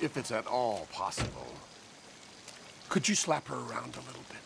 if it's at all possible. Could you slap her around a little bit?